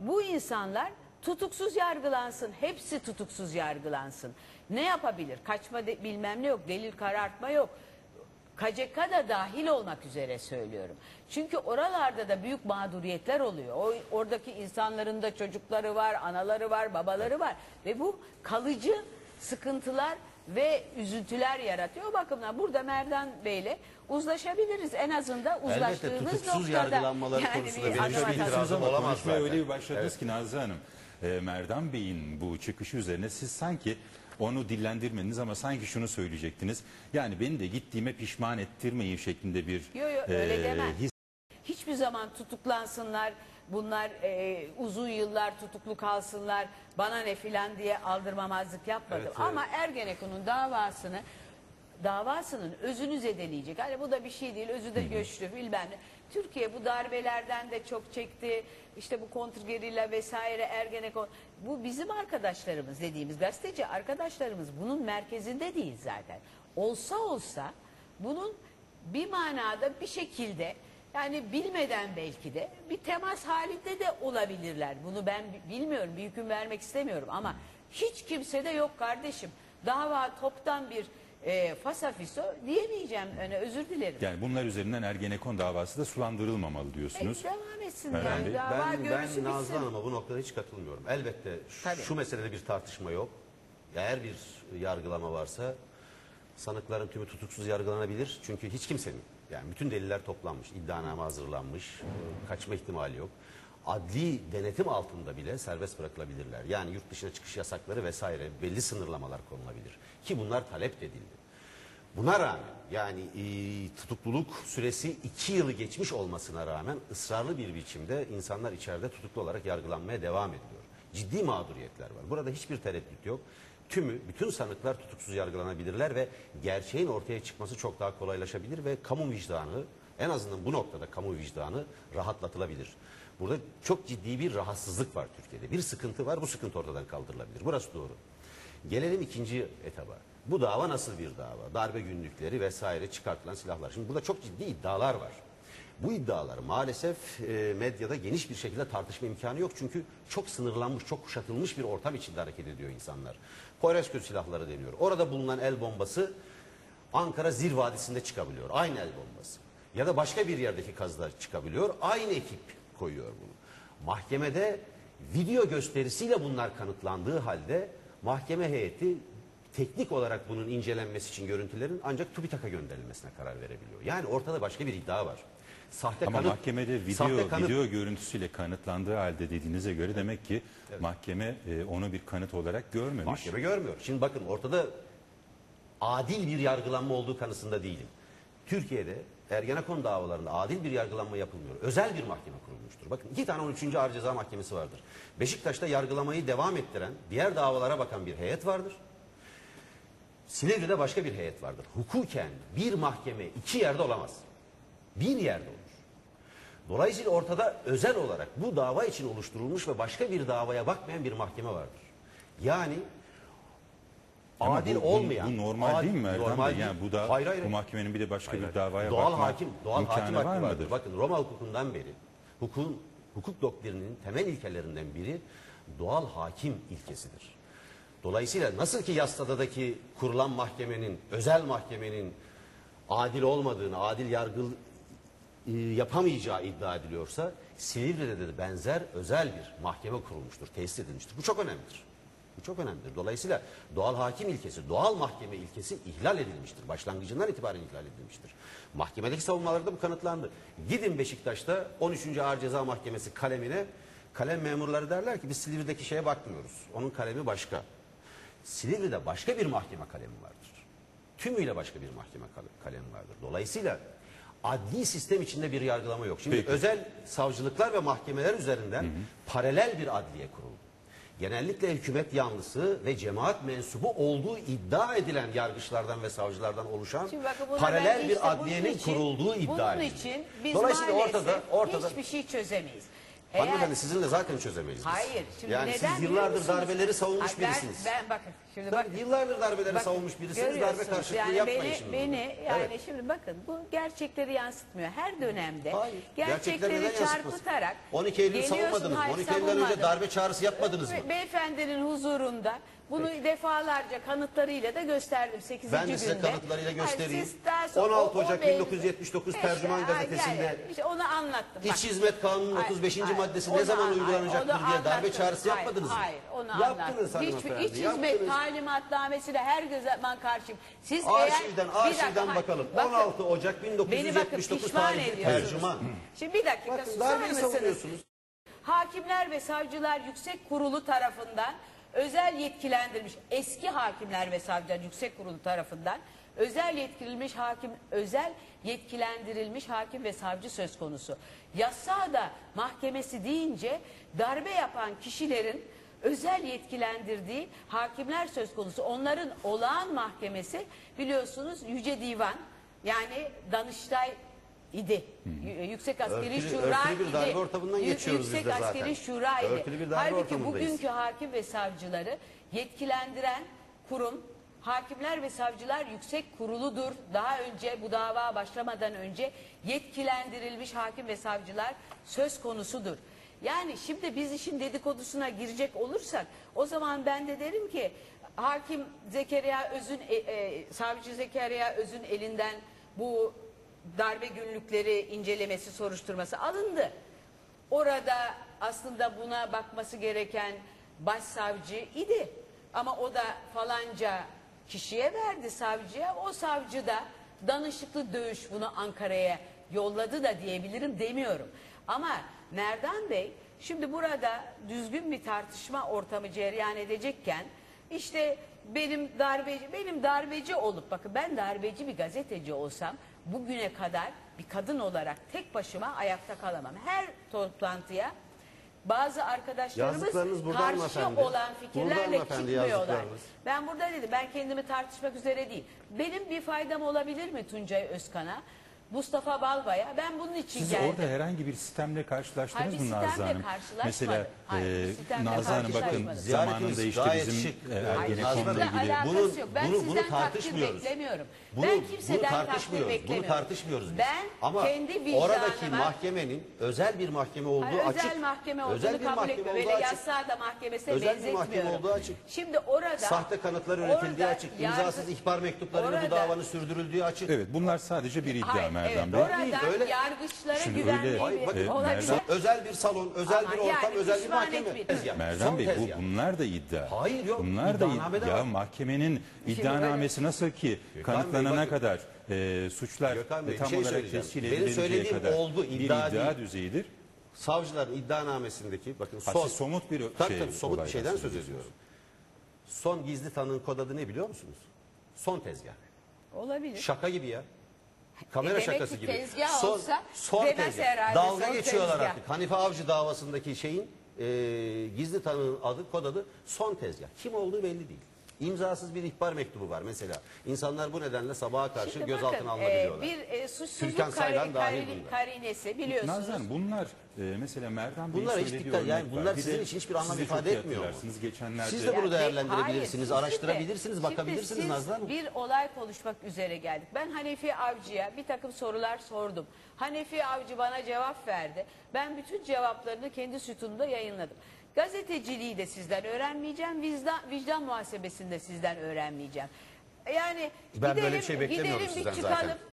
bu insanlar tutuksuz yargılansın. Hepsi tutuksuz yargılansın. Ne yapabilir? Kaçma de- bilmem ne yok. Delil karartma yok. KCK da dahil olmak üzere söylüyorum. Çünkü oralarda da büyük mağduriyetler oluyor. O oradaki insanların da çocukları var, anaları var, babaları var ve bu kalıcı sıkıntılar ve üzüntüler yaratıyor. O bakımdan burada Merdan Bey'le uzlaşabiliriz. En azından uzlaştığımız tutuksuz noktada. yargılanmaları konusunda bir benim adım çok atalım. itirazım Siz ama olamaz konuşmaya zaten. öyle bir başladınız ki Nazlı Hanım. e, Merdan Bey'in bu çıkışı üzerine siz sanki onu dillendirmediniz ama sanki şunu söyleyecektiniz. Yani beni de gittiğime pişman ettirmeyin şeklinde bir Yo, yo, öyle e, demem. his Hiçbir zaman tutuklansınlar, bunlar e, uzun yıllar tutuklu kalsınlar, bana ne filan diye aldırmamazlık yapmadım. Evet, Ama Ergenekon'un davasını davasının özünü zedeleyecek. Hani bu da bir şey değil, özü de göçtü bilmem ne. Türkiye bu darbelerden de çok çekti. İşte bu kontrgerilla vesaire Ergenekon. Bu bizim arkadaşlarımız dediğimiz gazeteci arkadaşlarımız bunun merkezinde değil zaten. Olsa olsa bunun bir manada bir şekilde yani bilmeden belki de bir temas halinde de olabilirler. Bunu ben bi- bilmiyorum, bir hüküm vermek istemiyorum ama hiç kimse de yok kardeşim. Dava toptan bir e, fasafiso diyemeyeceğim öne özür dilerim. yani bunlar üzerinden Ergenekon davası da sulandırılmamalı E, diyorsunuz. devam etsin yani Bey. dava Ben, ben Nazlı. Hanım'a bu noktada hiç katılmıyorum. Elbette şu, Tabii. şu meselede bir tartışma yok. Eğer bir yargılama varsa sanıkların tümü tutuksuz yargılanabilir. Çünkü hiç kimsenin yani bütün deliller toplanmış, iddianame hazırlanmış, e, kaçma ihtimali yok. Adli denetim altında bile serbest bırakılabilirler. Yani yurt dışına çıkış yasakları vesaire belli sınırlamalar konulabilir. Ki bunlar talep edildi. Buna rağmen yani e, tutukluluk süresi iki yılı geçmiş olmasına rağmen ısrarlı bir biçimde insanlar içeride tutuklu olarak yargılanmaya devam ediliyor. Ciddi mağduriyetler var. Burada hiçbir tereddüt yok. Tümü, bütün sanıklar tutuksuz yargılanabilirler ve gerçeğin ortaya çıkması çok daha kolaylaşabilir ve kamu vicdanı en azından bu noktada kamu vicdanı rahatlatılabilir. Burada çok ciddi bir rahatsızlık var Türkiye'de. Bir sıkıntı var, bu sıkıntı ortadan kaldırılabilir. Burası doğru. Gelelim ikinci etaba. Bu dava nasıl bir dava? Darbe günlükleri vesaire çıkartılan silahlar. Şimdi burada çok ciddi iddialar var. Bu iddialar maalesef e, medyada geniş bir şekilde tartışma imkanı yok. Çünkü çok sınırlanmış, çok kuşatılmış bir ortam içinde hareket ediyor insanlar. Poyrazköy silahları deniyor. Orada bulunan el bombası Ankara Zir Vadisi'nde çıkabiliyor. Aynı el bombası. Ya da başka bir yerdeki kazılar çıkabiliyor. Aynı ekip koyuyor bunu. Mahkemede video gösterisiyle bunlar kanıtlandığı halde mahkeme heyeti teknik olarak bunun incelenmesi için görüntülerin ancak TÜBİTAK'a gönderilmesine karar verebiliyor. Yani ortada başka bir iddia var. Sahte Ama kanıt- mahkemede video sahte kanıt- video görüntüsüyle kanıtlandığı halde dediğinize göre demek ki mahkeme e, onu bir kanıt olarak görmemiş. Mahkeme görmüyor. Şimdi bakın ortada adil bir yargılanma olduğu kanısında değilim. Türkiye'de Ergenekon davalarında adil bir yargılanma yapılmıyor. Özel bir mahkeme kurulmuştur. Bakın iki tane 13. Ağır Ceza Mahkemesi vardır. Beşiktaş'ta yargılamayı devam ettiren, diğer davalara bakan bir heyet vardır. Silivri'de başka bir heyet vardır. Hukuken bir mahkeme iki yerde olamaz. Bir yerde olur. Dolayısıyla ortada özel olarak bu dava için oluşturulmuş ve başka bir davaya bakmayan bir mahkeme vardır. Yani Ama adil bu, bu- olmayan. Bu, normal adil- değil mi Erdem normal Bey? Yani bu da Hayır, hayır. bu mahkemenin bir de başka Hayır, bir davaya doğal bakma hakim, doğal hakim var hakkı vardır. Bakın Roma hukukundan beri hukukun hukuk doktrininin temel ilkelerinden biri doğal hakim ilkesidir. Dolayısıyla nasıl ki Yastada'daki kurulan mahkemenin, özel mahkemenin adil olmadığını, adil yargı e, yapamayacağı iddia ediliyorsa Silivri'de de benzer özel bir mahkeme kurulmuştur, tesis edilmiştir. Bu çok önemlidir. Bu çok önemlidir. Dolayısıyla doğal hakim ilkesi, doğal mahkeme ilkesi ihlal edilmiştir. Başlangıcından itibaren ihlal edilmiştir. Mahkemedeki savunmalarda bu kanıtlandı. Gidin Beşiktaş'ta 13. Ağır Ceza Mahkemesi kalemine kalem memurları derler ki biz Silivri'deki şeye bakmıyoruz. Onun kalemi başka. Silivri'de başka bir mahkeme kalemi vardır. Tümüyle başka bir mahkeme kal- kalemi vardır. Dolayısıyla adli sistem içinde bir yargılama yok. Şimdi Peki. özel savcılıklar ve mahkemeler üzerinden paralel bir adliye kuruldu. Genellikle hükümet yanlısı ve cemaat mensubu olduğu iddia edilen yargıçlardan ve savcılardan oluşan bakın paralel işte bir adliyenin için- kurulduğu iddia Bunun ediliyor. için biz Dolayısıyla maalesef ortada ortada hiçbir şey çözemeyiz. Eğer- Hanımefendi sizinle zaten çözemeyiz biz. Hayır. Şimdi yani neden siz yıllardır darbeleri savunmuş Hayır, ben- birisiniz. Ben, bakın şimdi Tabii, bakın. yıllardır darbeleri Bakın, savunmuş birisiniz. Darbe karşıtlığı yani yapmayın beni, şimdi. Beni yani Evet. şimdi bakın bu gerçekleri yansıtmıyor. Her dönemde Hayır. Gerçekleri yansıtmasın? çarpıtarak 12 Eylül savunmadınız mı? hayır, 12 Eylül'den önce darbe çağrısı yapmadınız mı? Be- Beyefendinin huzurunda bunu defalarca kanıtlarıyla da gösterdim 8. Ben günde. de size kanıtlarıyla Hayır, göstereyim. siz daha sonra 16 o- o Ocak mevzu- 1979 İşte, Tercüman Gazetesi'nde yani işte onu anlattım. İç Bak. Hizmet Kanunu'nun Hayır, 35. hayır, maddesi onu ne zaman an- uygulanacaktır onu diye darbe anlattım. çağrısı Hayır, yapmadınız mı? Hayır, onu Yaptınız anlattım. Hiç, hanımefendi, iç hizmet yaptınız. talimatnamesine her zaman karşıyım. Siz Arşivden, eğer... Bir dakika, arşivden hayır, bakalım. bakın, 16 Ocak Beni bakın 1979 pişman tarihli ediyorsunuz. tercüman. Şimdi bir dakika Bakın susar darbeyi mısınız? savunuyorsunuz. Hakimler ve Savcılar Yüksek Kurulu tarafından özel yetkilendirilmiş eski Hakimler ve Savcılar Yüksek Kurulu tarafından özel yetkilendirilmiş hakim özel yetkilendirilmiş hakim ve savcı söz konusu. Yasada mahkemesi deyince darbe yapan kişilerin özel yetkilendirdiği hakimler söz konusu. Onların olağan mahkemesi biliyorsunuz Yüce Divan yani Danıştay idi. Y- Yüksek Askeri Örtülü- Şura örtülü bir idi. darbe ortamından geçiyoruz biz Yüksek de zaten. Askeri Şura idi. Örtülü bir darbe Halbuki bugünkü hakim ve savcıları yetkilendiren kurum Hakimler ve Savcılar Yüksek Kuruludur. Daha önce bu dava başlamadan önce yetkilendirilmiş hakim ve savcılar söz konusudur. Yani şimdi biz işin dedikodusuna girecek olursak o zaman ben de derim ki hakim Zekeriya Öz'ün e, e, savcı Zekeriya Öz'ün elinden bu darbe günlükleri incelemesi soruşturması alındı. Orada aslında buna bakması gereken başsavcı idi. Ama o da falanca kişiye verdi savcıya. O savcı da danışıklı dövüş bunu Ankara'ya yolladı da diyebilirim demiyorum. Ama Merdan Bey şimdi burada düzgün bir tartışma ortamı cereyan edecekken işte benim darbeci benim darbeci olup bakın ben darbeci bir gazeteci olsam bugüne kadar bir kadın olarak tek başıma ayakta kalamam. Her toplantıya bazı arkadaşlarımız karşı hanımefendi. olan fikirlerle çıkmıyorlar. Ben burada dedim ben kendimi tartışmak üzere değil. Benim bir faydam olabilir mi Tuncay Özkan'a? Mustafa Balbay'a ben bunun için Siz geldim. orada herhangi bir sistemle karşılaştınız Hayır, bir mı Nazlı sistemle Hanım? karşılaşmadım. Mesela Hayır, bir e, sistemle Nazlı Hanım bakın karşılaşmadım. zamanında Ziyaretiniz işte gayet bizim şık. e, Hayır, Ergenekon'la Nazlı Bununla Hanım, ilgili. alakası Bunu- yok. Ben bunu- sizden bunu takdir tartışmıyoruz. beklemiyorum. Bunu, ben bunu kimseden takdir tartışmıyoruz. beklemiyorum. Bunu tartışmıyoruz biz. Ben Ama kendi vicdanıma... oradaki mahkemenin özel bir mahkeme olduğu Hayır, açık. özel mahkeme olduğunu özel bir kabul mahkeme etmiyor. olduğu Böyle açık. yasada mahkemesine Özel bir mahkeme benzetmiyorum. olduğu açık. Şimdi orada... Sahte kanıtlar üretildiği orada açık. yargı- İmzasız ihbar mektuplarıyla bu Orada- davanın sürdürüldüğü açık. Evet bunlar sadece bir iddia Hayır, Merdan evet, Bey. Oradan Değil, öyle. yargıçlara Şimdi güvenmeyi öyle- Hayır, bakın, E, olabilir. Merdan- Özel bir salon, özel Ama bir ortam, yani özel bir pişman mahkeme. etmeyin. Tezgah. Merdan Bey tezgah. bu bunlar da iddia. Hayır, yok. Bunlar da iddia. var. Ya mahkemenin iddianamesi nasıl ki kanıtlanana bakın. kadar e, suçlar Gökhan Bey, bir tam şey olarak söyleyeceğim. tescil Benim edilinceye söylediğim kadar olgu, bir iddia iddia değil. düzeyidir. Savcıların iddianamesindeki bakın Ha, son siz somut bir tabii, şey, tabii, somut bir olaydan şeyden söz söz ediyorum. Son gizli tanığın kod adı ne biliyor musunuz? Son tezgah. Olabilir. Şaka gibi ya. Kamera E demek şakası ki gibi. tezgah son, olsa demez herhalde, Dalga son geçiyorlar tezgah. artık. Hanife Avcı davasındaki şeyin e, gizli tanığın adı, kod adı son tezgah. Kim olduğu belli değil. İmzasız bir ihbar mektubu var mesela. İnsanlar bu nedenle sabaha karşı Şimdi gözaltına bakın, alınabiliyorlar. e, bir e, suçsuzluk Türkan Saylan kari- dahil kari- bunda. karinesi biliyorsunuz. Nazan bunlar e, mesela Merdan Bey'in Bunlara hiç söylediği dikkat yani örnek var. bunlar Bir sizin de için hiçbir anlam siz de ifade etmiyor mu? Geçenlerde Siz de bunu Yani değerlendirebilirsiniz, hayır, araştırabilirsiniz, şimdi- bakabilirsiniz şimdi siz Nazlı Hanım. Bir olay konuşmak üzere geldik. Ben Hanefi Avcı'ya bir takım sorular sordum. Hanefi Avcı bana cevap verdi. Ben bütün cevaplarını kendi sütunumda yayınladım. Gazeteciliği de sizden öğrenmeyeceğim, vicdan, vicdan muhasebesini de sizden öğrenmeyeceğim. Yani Ben böyle gidelim, bir şey beklemiyorum gidelim bir sizden çıkalım. zaten.